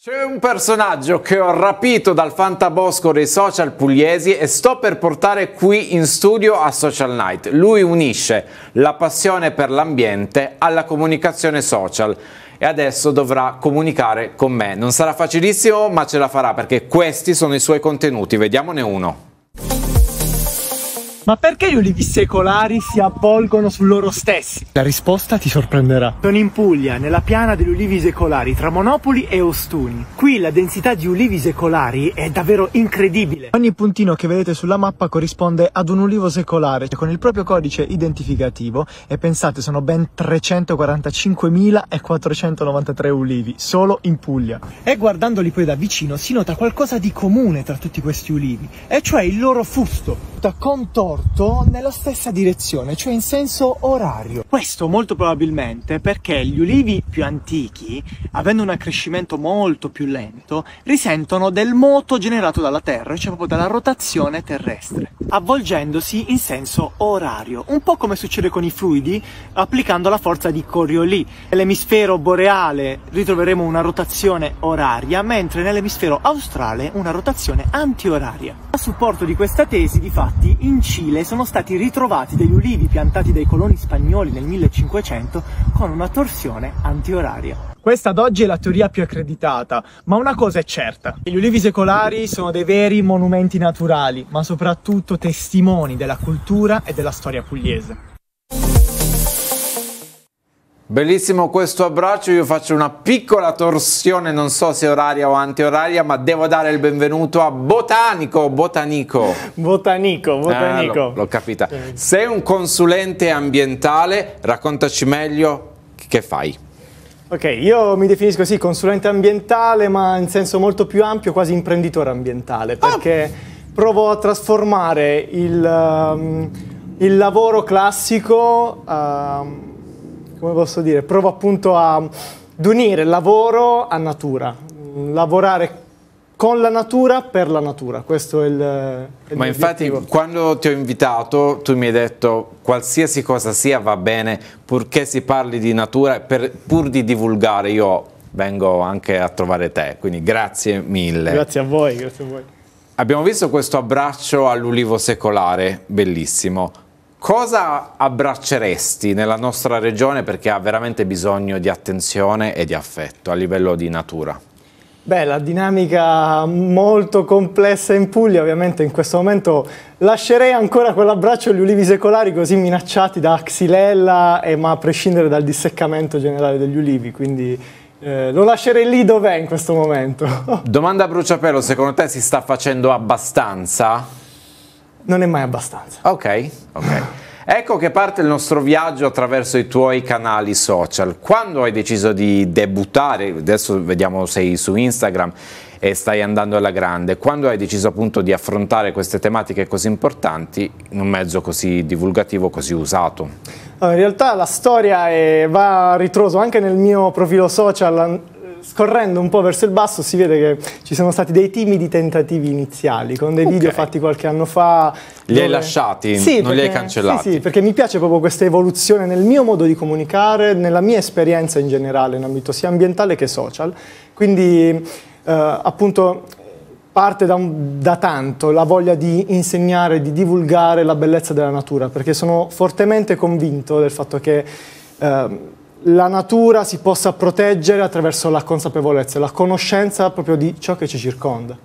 C'è un personaggio che ho rapito dal fantabosco dei social pugliesi e sto per portare qui in studio a Social Night. Lui unisce la passione per l'ambiente alla comunicazione social e adesso dovrà comunicare con me. Non sarà facilissimo, ma ce la farà perché questi sono i suoi contenuti. Vediamone uno. Ma perché gli ulivi secolari si avvolgono su loro stessi? La risposta ti sorprenderà. Sono in Puglia, nella piana degli ulivi secolari, tra Monopoli e Ostuni. Qui la densità di ulivi secolari è davvero incredibile. Ogni puntino che vedete sulla mappa corrisponde ad un ulivo secolare con il proprio codice identificativo e pensate sono ben 345.493 ulivi solo in Puglia. E guardandoli poi da vicino si nota qualcosa di comune tra tutti questi ulivi, e cioè il loro fusto, da contorno porto nella stessa direzione, cioè in senso orario. Questo molto probabilmente perché gli ulivi più antichi, avendo un accrescimento molto più lento, risentono del moto generato dalla Terra, cioè proprio dalla rotazione terrestre, avvolgendosi in senso orario, un po' come succede con i fluidi applicando la forza di Coriolis. Nell'emisfero boreale ritroveremo una rotazione oraria, mentre nell'emisfero australe una rotazione antioraria. A supporto di questa tesi, difatti, incide Cile sono stati ritrovati degli ulivi piantati dai coloni spagnoli nel 1500 con una torsione antioraria. Questa ad oggi è la teoria più accreditata, ma una cosa è certa. Gli ulivi secolari sono dei veri monumenti naturali, ma soprattutto testimoni della cultura e della storia pugliese. Bellissimo questo abbraccio, io faccio una piccola torsione, non so se oraria o antioraria, ma devo dare il benvenuto a Botanico, Botanico. Botanico, Botanico. Eh, L'ho capita. Sei un consulente ambientale, raccontaci meglio che fai. Ok, io mi definisco sì consulente ambientale, ma in senso molto più ampio, quasi imprenditore ambientale, ah! perché oh. provo a trasformare il, um, il lavoro classico... Um, come posso dire, provo appunto a, ad unire lavoro a natura, lavorare con la natura per la natura, questo è il, il Ma infatti quando ti ho invitato tu mi hai detto qualsiasi cosa sia va bene purché si parli di natura, per, pur di divulgare io vengo anche a trovare te, quindi grazie mille. Grazie a voi, grazie a voi. Abbiamo visto questo abbraccio all'ulivo secolare, bellissimo. Cosa abbracceresti nella nostra regione perché ha veramente bisogno di attenzione e di affetto a livello di natura? Beh, la dinamica molto complessa in Puglia, ovviamente in questo momento lascerei ancora quell'abbraccio agli ulivi secolari così minacciati da Xylella, e, ma a prescindere dal disseccamento generale degli ulivi, quindi eh, lo lascerei lì dov'è in questo momento. Domanda a bruciapelo, secondo te si sta facendo abbastanza? Non è mai abbastanza. Ok, ok. Ecco che parte il nostro viaggio attraverso i tuoi canali social. Quando hai deciso di debuttare, adesso vediamo sei su Instagram e stai andando alla grande, quando hai deciso appunto di affrontare queste tematiche così importanti in un mezzo così divulgativo, così usato? in realtà la storia è, va a ritroso anche nel mio profilo social scorrendo un po' verso il basso si vede che ci sono stati dei timidi tentativi iniziali con dei okay. video fatti qualche anno fa. Li dove... hai lasciati? Sì, non perché, li hai cancellati? Sì, sì, perché mi piace proprio questa evoluzione nel mio modo di comunicare, nella mia esperienza in generale in ambito sia ambientale che social. Quindi eh, appunto parte da, un, da, tanto la voglia di insegnare, di divulgare la bellezza della natura, perché sono fortemente convinto del fatto che eh, la natura si possa proteggere attraverso la consapevolezza, la conoscenza proprio di ciò che ci circonda.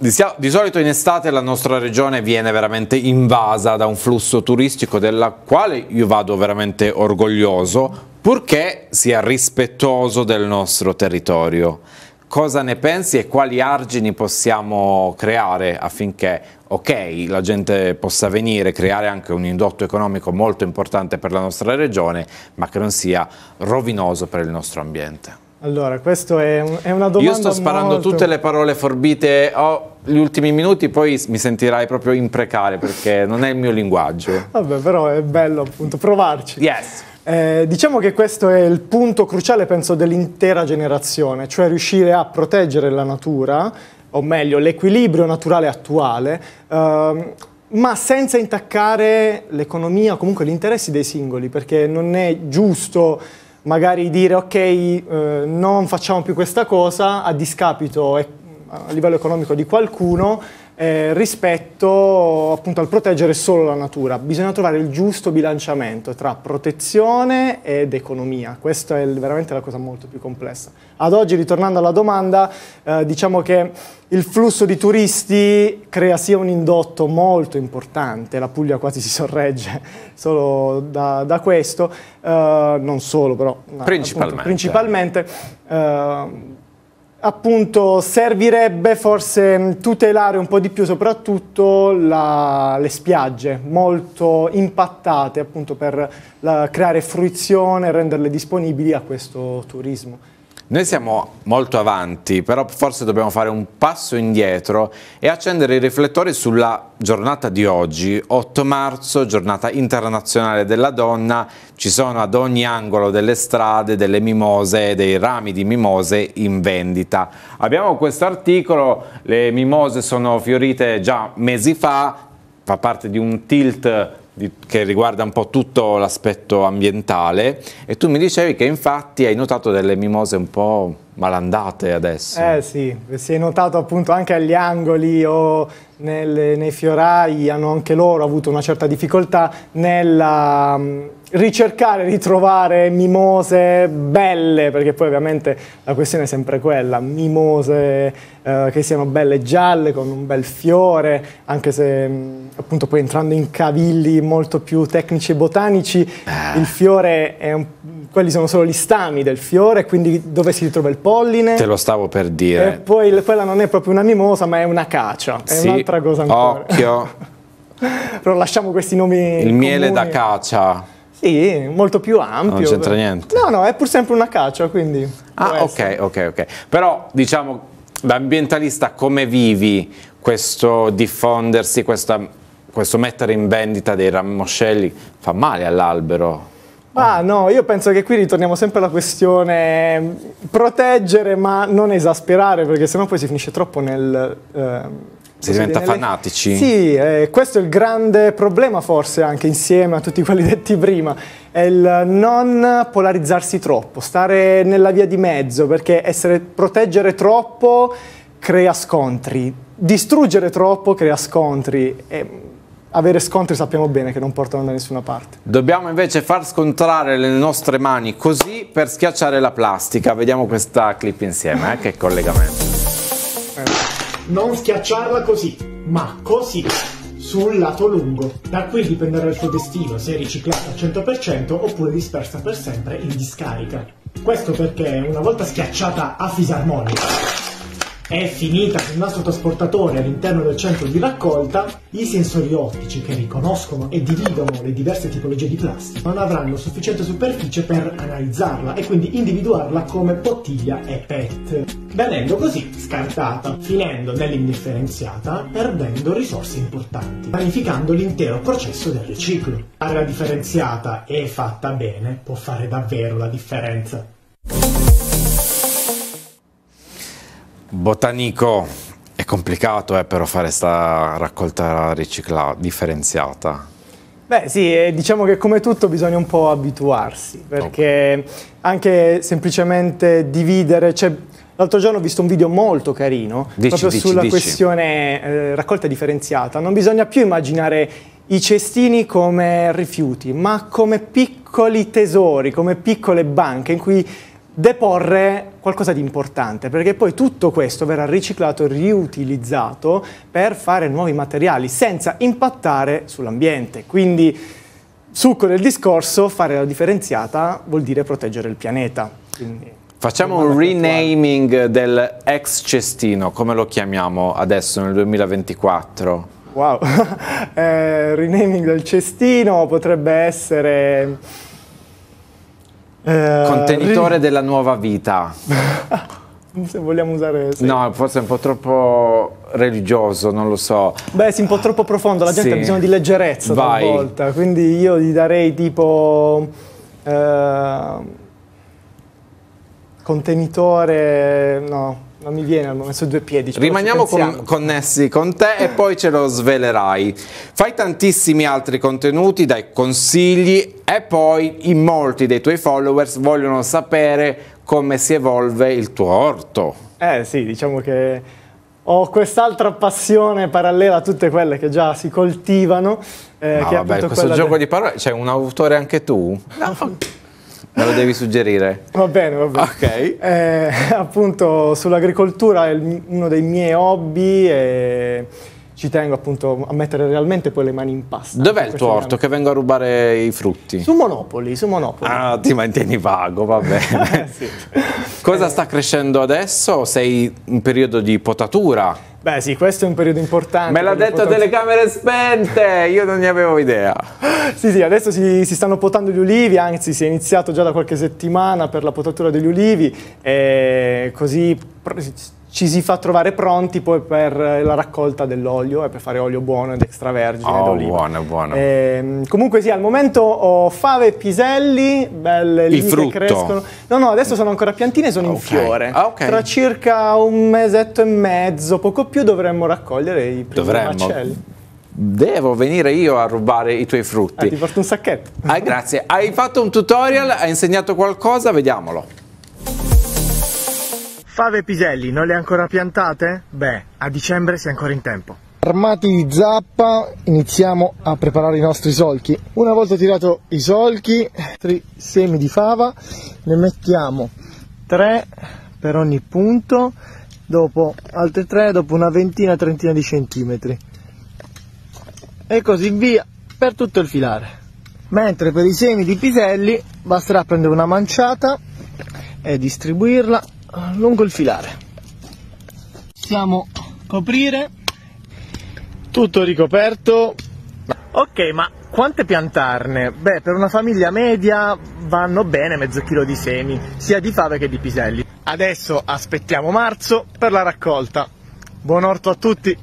Di solito in estate la nostra regione viene veramente invasa da un flusso turistico della quale io vado veramente orgoglioso, purché sia rispettoso del nostro territorio cosa ne pensi e quali argini possiamo creare affinché, ok, la gente possa venire, creare anche un indotto economico molto importante per la nostra regione, ma che non sia rovinoso per il nostro ambiente? Allora, questa è, un, è, una domanda Io sto sparando molto... tutte le parole forbite, ho gli ultimi minuti, poi mi sentirai proprio imprecare perché non è il mio linguaggio. Vabbè, però è bello appunto provarci. Yes. Eh, diciamo che questo è il punto cruciale, penso, dell'intera generazione, cioè riuscire a proteggere la natura, o meglio, l'equilibrio naturale attuale, ehm, ma senza intaccare l'economia o comunque gli interessi dei singoli, perché non è giusto magari dire ok eh, non facciamo più questa cosa a discapito a livello economico di qualcuno eh, rispetto appunto al proteggere solo la natura. Bisogna trovare il giusto bilanciamento tra protezione ed economia. Questa è veramente la cosa molto più complessa. Ad oggi, ritornando alla domanda, eh, diciamo che il flusso di turisti crea sia un indotto molto importante, la Puglia quasi si sorregge solo da, da questo, eh, non solo però, principalmente, appunto, principalmente eh, appunto servirebbe forse tutelare un po' di più soprattutto la, le spiagge molto impattate appunto per la, creare fruizione e renderle disponibili a questo turismo. Noi siamo molto avanti, però forse dobbiamo fare un passo indietro e accendere i riflettori sulla giornata di oggi, 8 marzo, giornata internazionale della donna, ci sono ad ogni angolo delle strade delle mimose, dei rami di mimose in vendita. Abbiamo questo articolo, le mimose sono fiorite già mesi fa, fa parte di un tilt che riguarda un po' tutto l'aspetto ambientale e tu mi dicevi che infatti hai notato delle mimose un po' malandate adesso. Eh sì, si è notato appunto anche agli angoli o nel, nei fiorai hanno anche loro avuto una certa difficoltà nella ricercare, ritrovare mimose belle, perché poi ovviamente la questione è sempre quella, mimose eh, che siano belle gialle con un bel fiore, anche se appunto poi entrando in cavilli molto più tecnici e botanici, ah. il fiore è un quelli sono solo gli stami del fiore, quindi dove si ritrova il polline. Te lo stavo per dire. E poi quella non è proprio una mimosa, ma è una cacia, è sì, un'altra cosa ancora. Occhio. Però lasciamo questi nomi Il miele da cacia. Sì, molto più ampio. Non c'entra niente. No, no, è pur sempre una cacia, quindi... Ah, ok, ok, ok. Però, diciamo, da ambientalista come vivi questo diffondersi, questa, questo mettere in vendita dei ramoscelli? Fa male all'albero? Ah no, io penso che qui ritorniamo sempre alla questione proteggere ma non esasperare perché sennò poi si finisce troppo nel... Eh, si diventa fanatici? Sì, eh, questo è il grande problema forse anche insieme a tutti quelli detti prima, è il non polarizzarsi troppo, stare nella via di mezzo perché essere, proteggere troppo crea scontri, distruggere troppo crea scontri. E, avere scontri sappiamo bene che non portano da nessuna parte. Dobbiamo invece far scontrare le nostre mani così per schiacciare la plastica. Vediamo questa clip insieme, eh? che collegamento. Non schiacciarla così, ma così, sul lato lungo. Da qui dipenderà il suo destino, se riciclata al 100% oppure dispersa per sempre in discarica. Questo perché una volta schiacciata a fisarmonica è finita sul nastro trasportatore all'interno del centro di raccolta, i sensori ottici che riconoscono e dividono le diverse tipologie di plastica non avranno sufficiente superficie per analizzarla e quindi individuarla come bottiglia e PET, venendo così scartata, finendo nell'indifferenziata, perdendo risorse importanti, vanificando l'intero processo del riciclo. L'area differenziata e fatta bene può fare davvero la differenza. Botanico, è complicato eh, però fare questa raccolta riciclata, differenziata. Beh sì, diciamo che come tutto bisogna un po' abituarsi, perché okay. anche semplicemente dividere, cioè, l'altro giorno ho visto un video molto carino, dici, proprio dici, sulla dici. questione eh, raccolta differenziata, non bisogna più immaginare i cestini come rifiuti, ma come piccoli tesori, come piccole banche in cui deporre qualcosa di importante, perché poi tutto questo verrà riciclato e riutilizzato per fare nuovi materiali senza impattare sull'ambiente. Quindi, succo del discorso, fare la differenziata vuol dire proteggere il pianeta. Quindi, Facciamo un renaming del ex cestino, come lo chiamiamo adesso nel 2024? Wow, eh, renaming del cestino potrebbe essere eh, Contenitore della nuova vita. Se vogliamo usare... Sì. No, forse è un po' troppo religioso, non lo so. Beh, sì, un po' troppo profondo, la gente sì. ha bisogno di leggerezza Vai. talvolta, quindi io gli darei tipo... Eh, contenitore, no, non mi viene al momento su due piedi. Rimaniamo con, connessi con te e poi ce lo svelerai. Fai tantissimi altri contenuti, dai consigli e poi in molti dei tuoi followers vogliono sapere come si evolve il tuo orto. Eh sì, diciamo che ho quest'altra passione parallela a tutte quelle che già si coltivano. Eh, no, vabbè, questo gioco de... di parole, c'è un autore anche tu? No. Me lo devi suggerire. Va bene, va bene. Ok. Eh, appunto sull'agricoltura è uno dei miei hobby e ci tengo appunto a mettere realmente poi le mani in pasta. Dov'è il tuo orto che vengo a rubare i frutti? Su Monopoli, su Monopoli. Ah, ti mantieni vago, va bene. sì. Cosa sta crescendo adesso? Sei in periodo di potatura? Beh sì, questo è un periodo importante. Me l'ha detto a telecamere spente, io non ne avevo idea. sì, sì, adesso si, si, stanno potando gli ulivi, anzi si è iniziato già da qualche settimana per la potatura degli ulivi, e così ci si fa trovare pronti poi per la raccolta dell'olio e per fare olio buono ed extravergine oh, d'oliva. buono, buono. E, ehm, comunque sì, al momento ho fave e piselli, belle lì che crescono. No, no, adesso sono ancora piantine, sono okay. in fiore. Ah, okay. Tra circa un mesetto e mezzo, poco più, dovremmo raccogliere i primi dovremmo. macelli. Devo venire io a rubare i tuoi frutti. Eh, ti porto un sacchetto. Ah, grazie. Hai fatto un tutorial, hai insegnato qualcosa, vediamolo. Fave e piselli, non le hai ancora piantate? Beh, a dicembre sei ancora in tempo. Armati di zappa, iniziamo a preparare i nostri solchi. Una volta tirato i solchi, tre semi di fava, ne mettiamo tre per ogni punto, dopo altre tre, dopo una ventina, trentina di centimetri. E così via per tutto il filare. Mentre per i semi di piselli basterà prendere una manciata e distribuirla lungo il filare. Possiamo coprire tutto ricoperto. Ok, ma quante piantarne? Beh, per una famiglia media vanno bene mezzo chilo di semi, sia di fave che di piselli. Adesso aspettiamo marzo per la raccolta. Buon orto a tutti!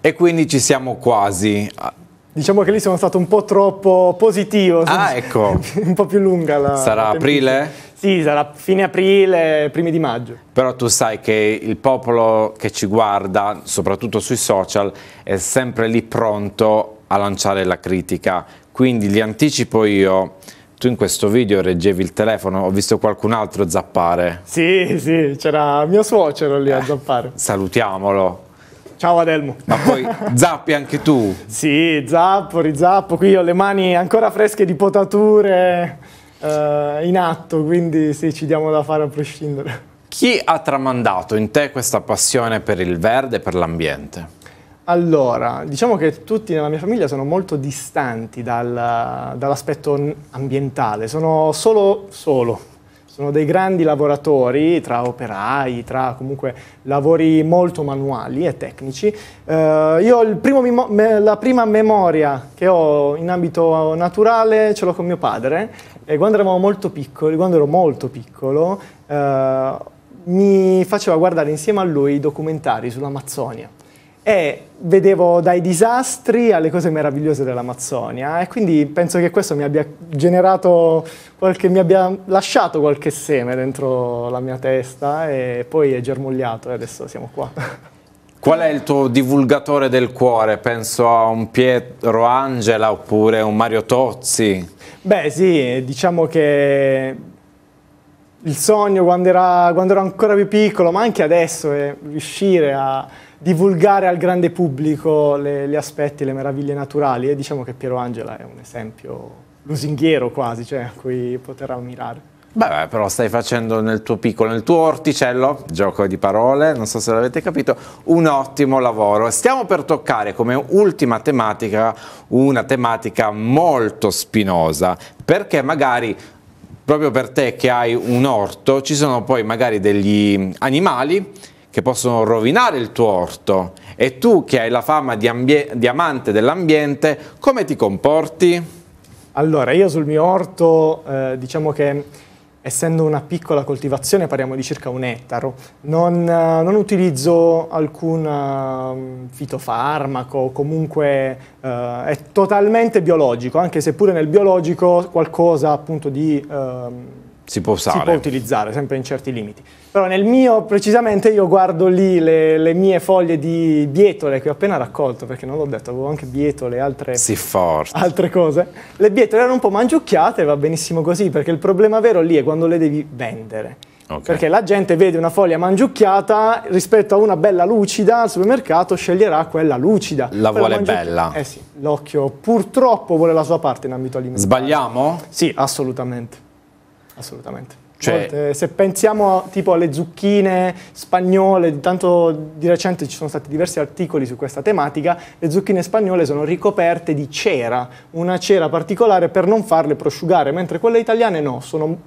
E quindi ci siamo quasi. Diciamo che lì sono stato un po' troppo positivo. Ah, ecco. un po' più lunga la. Sarà aprile? Sì, sarà fine aprile, primi di maggio. Però tu sai che il popolo che ci guarda, soprattutto sui social, è sempre lì pronto a lanciare la critica. Quindi li anticipo io. Tu in questo video reggevi il telefono, ho visto qualcun altro zappare. Sì, sì, c'era mio suocero lì a zappare. Salutiamolo. Ciao Adelmo. Ma poi zappi anche tu? Sì, zappo, rizappo, qui ho le mani ancora fresche di potature eh, in atto, quindi sì, ci diamo da fare a prescindere. Chi ha tramandato in te questa passione per il verde e per l'ambiente? Allora, diciamo che tutti nella mia famiglia sono molto distanti dal, dall'aspetto ambientale, sono solo, solo sono dei grandi lavoratori, tra operai, tra comunque lavori molto manuali e tecnici. Uh, io me, la prima memoria che ho in ambito naturale ce l'ho con mio padre e quando eravamo molto piccoli, quando ero molto piccolo, uh, mi faceva guardare insieme a lui i documentari sull'Amazzonia e vedevo dai disastri alle cose meravigliose dell'Amazzonia e quindi penso che questo mi abbia generato qualche, mi abbia lasciato qualche seme dentro la mia testa e poi è germogliato e adesso siamo qua. Qual è il tuo divulgatore del cuore? Penso a un Pietro Angela oppure un Mario Tozzi? Beh sì, diciamo che il sogno quando, era, quando ero ancora più piccolo, ma anche adesso, è riuscire a divulgare al grande pubblico gli aspetti, le meraviglie naturali e diciamo che Piero Angela è un esempio lusinghiero quasi, cioè, a cui poter ammirare. Beh, però stai facendo nel tuo piccolo, nel tuo orticello, gioco di parole, non so se l'avete capito, un ottimo lavoro. Stiamo per toccare come ultima tematica una tematica molto spinosa, perché magari proprio per te che hai un orto ci sono poi magari degli animali che possono rovinare il tuo orto e tu che hai la fama di, di amante dell'ambiente, come ti comporti? Allora, io sul mio orto eh, diciamo che essendo una piccola coltivazione, parliamo di circa un ettaro, non, non utilizzo alcun uh, fitofarmaco, comunque uh, è totalmente biologico, anche se pure nel biologico qualcosa appunto di... Uh, si può usare. Si può utilizzare, sempre in certi limiti. Però nel mio, precisamente, io guardo lì le, le mie foglie di bietole che ho appena raccolto, perché non l'ho detto, avevo anche bietole e altre, altre cose. Le bietole erano un po' mangiucchiate, va benissimo così, perché il problema vero lì è quando le devi vendere. Okay. Perché la gente vede una foglia mangiucchiata rispetto a una bella lucida al supermercato, sceglierà quella lucida. La quella vuole bella. Eh sì, l'occhio purtroppo vuole la sua parte in ambito alimentare. Sbagliamo? Sì, assolutamente assolutamente. Cioè, se pensiamo tipo alle zucchine spagnole, tanto di recente ci sono stati diversi articoli su questa tematica, le zucchine spagnole sono ricoperte di cera, una cera particolare per non farle prosciugare, mentre quelle italiane no, sono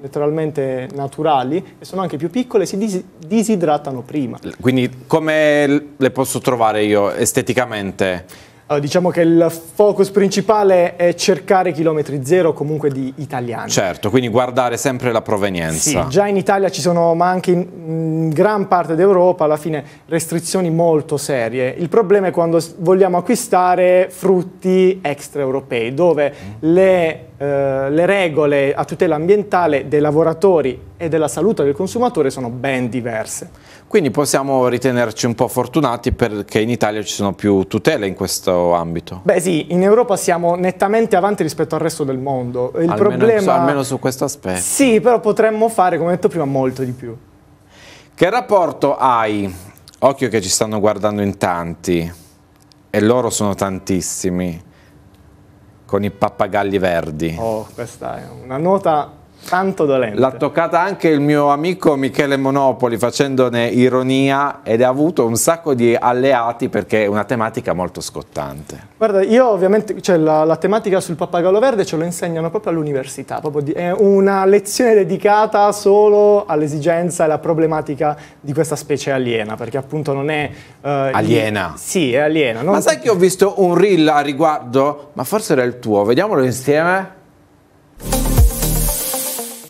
letteralmente naturali e sono anche più piccole e si dis disidratano prima. Quindi come le posso trovare io esteticamente? Allora, diciamo che il focus principale è cercare chilometri zero comunque di italiani. Certo, quindi guardare sempre la provenienza. Sì, già in Italia ci sono, ma anche in, in gran parte d'Europa, alla fine restrizioni molto serie. Il problema è quando vogliamo acquistare frutti extraeuropei, dove mm. le eh, le regole a tutela ambientale dei lavoratori e della salute del consumatore sono ben diverse. Quindi possiamo ritenerci un po' fortunati perché in Italia ci sono più tutele in questo ambito. Beh sì, in Europa siamo nettamente avanti rispetto al resto del mondo. Il almeno, problema... almeno su questo aspetto. Sì, però potremmo fare, come ho detto prima, molto di più. Che rapporto hai? Occhio che ci stanno guardando in tanti e loro sono tantissimi con i pappagalli verdi. Oh, questa è una nota tanto dolente. L'ha toccata anche il mio amico Michele Monopoli facendone ironia ed ha avuto un sacco di alleati perché è una tematica molto scottante. Guarda, io ovviamente, cioè la, la tematica sul pappagallo verde ce lo insegnano proprio all'università, è una lezione dedicata solo all'esigenza e alla problematica di questa specie aliena, perché appunto non è... Uh, aliena? Gli... Sì, è aliena. Non... Ma sai che ho visto un reel a riguardo? Ma forse era il tuo, vediamolo insieme.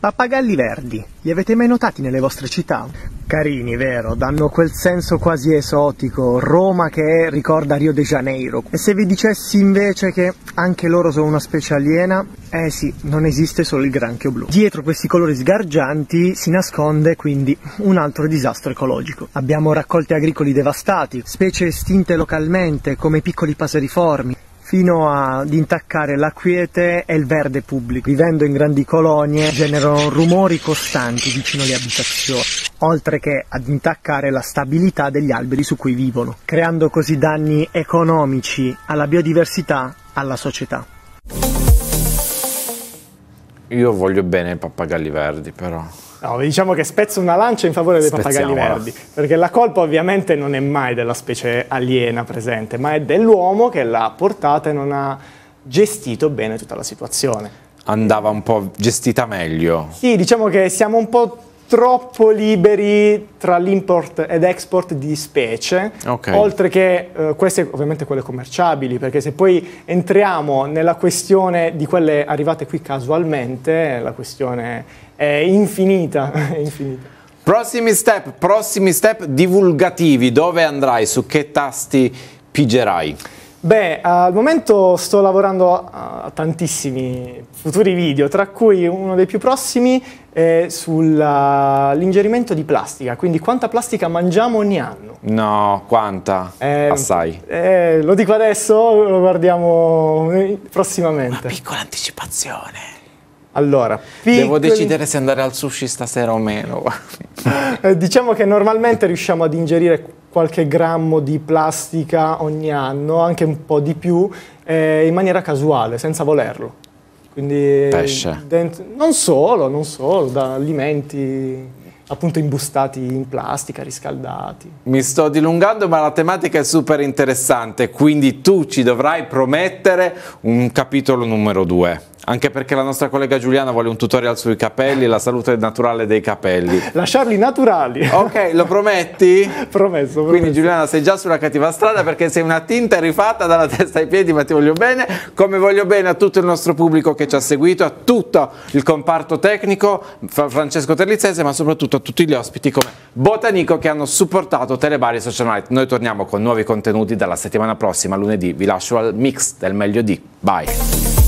Pappagalli verdi, li avete mai notati nelle vostre città? Carini, vero? Danno quel senso quasi esotico, Roma che ricorda Rio de Janeiro. E se vi dicessi invece che anche loro sono una specie aliena? Eh sì, non esiste solo il granchio blu. Dietro questi colori sgargianti si nasconde quindi un altro disastro ecologico. Abbiamo raccolti agricoli devastati, specie estinte localmente come piccoli paseriformi, fino ad intaccare la quiete e il verde pubblico. Vivendo in grandi colonie generano rumori costanti vicino alle abitazioni, oltre che ad intaccare la stabilità degli alberi su cui vivono, creando così danni economici alla biodiversità, alla società. Io voglio bene i pappagalli verdi, però. No, diciamo che spezzo una lancia in favore dei pappagalli verdi, perché la colpa ovviamente non è mai della specie aliena presente, ma è dell'uomo che l'ha portata e non ha gestito bene tutta la situazione. Andava un po' gestita meglio. Sì, diciamo che siamo un po' troppo liberi tra l'import ed export di specie, okay. oltre che eh, queste ovviamente quelle commerciabili, perché se poi entriamo nella questione di quelle arrivate qui casualmente, la questione è infinita. è infinita. Prossimi step, prossimi step divulgativi, dove andrai, su che tasti pigerai? Beh, al momento sto lavorando a tantissimi futuri video, tra cui uno dei più prossimi è sull'ingerimento di plastica, quindi quanta plastica mangiamo ogni anno. No, quanta? Eh, Assai. Eh, lo dico adesso, lo guardiamo prossimamente. Una piccola anticipazione. Allora, piccoli... Devo decidere se andare al sushi stasera o meno. eh, diciamo che normalmente riusciamo ad ingerire qualche grammo di plastica ogni anno, anche un po' di più, eh, in maniera casuale, senza volerlo. Quindi, Pesce. Dentro, non solo, non solo, da alimenti appunto imbustati in plastica, riscaldati. Mi sto dilungando, ma la tematica è super interessante, quindi tu ci dovrai promettere un capitolo numero due. Anche perché la nostra collega Giuliana vuole un tutorial sui capelli e la salute naturale dei capelli. Lasciarli naturali. Ok, lo prometti? promesso, promesso. Quindi Giuliana sei già sulla cattiva strada perché sei una tinta rifatta dalla testa ai piedi, ma ti voglio bene, come voglio bene a tutto il nostro pubblico che ci ha seguito, a tutto il comparto tecnico, Francesco Terlizzese, ma soprattutto a tutti gli ospiti come Botanico che hanno supportato Telebari Social Night. Noi torniamo con nuovi contenuti dalla settimana prossima, lunedì. Vi lascio al mix del meglio di. Bye!